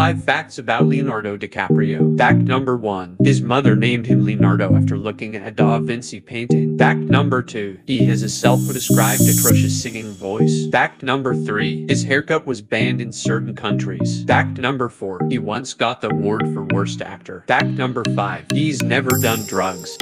5 facts about Leonardo DiCaprio. Fact number 1. His mother named him Leonardo after looking at a Da Vinci painting. Fact number 2. He has a self-described atrocious singing voice. Fact number 3. His haircut was banned in certain countries. Fact number 4. He once got the award for worst actor. Fact number 5. He's never done drugs.